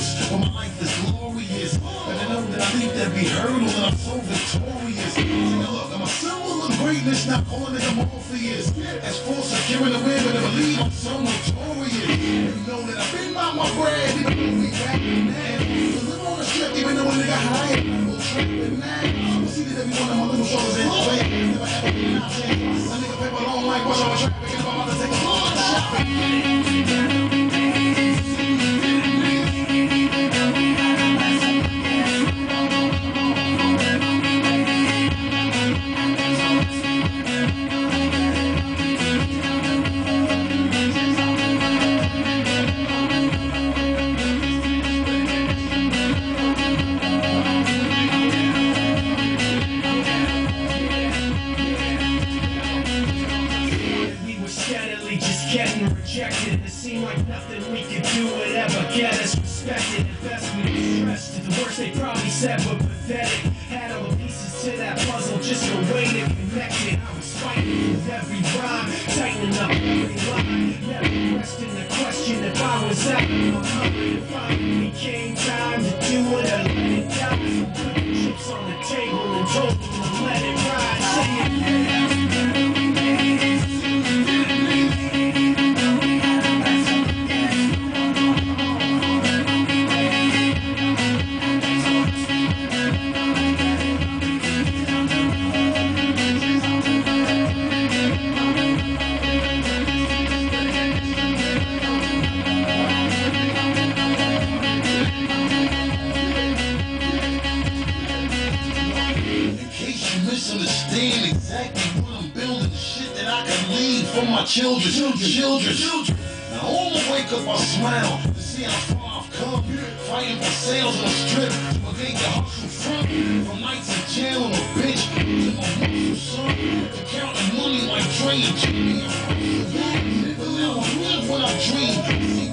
the worst, my life is glorious. And I know that I leave every hurdle and I'm so victorious. Now look, I'm a symbol of greatness, not calling it a Morpheus. As for securing the win, but I believe I'm so notorious. And you know that I've been by my bread, even though we back in that. So live on the strip, even though a nigga high, I'm a tripping that. You see that every one of my little shoulders in the way. Never ever been out there. A nigga paper long like hour I'm about rejected. It seemed like nothing we could do would ever get us respected. Were stressed. The worst, they probably said we're pathetic. Had all the pieces to that puzzle, just a way to connect it. I was fighting with every rhyme, tightening up every line. Never resting the question if I was out my mind. It finally came time to do it or let it die. Put the chips on the table and told them to let it you misunderstand exactly what I'm building, shit that I can leave for my children, children, children. Now on the wake up, I smile to see how far I've come. Fighting for sales on the strip, but they can hustle front. From nights in jail on a bench to my muscle son. To counting money like Dre and Jimmy. Now I live what I dream.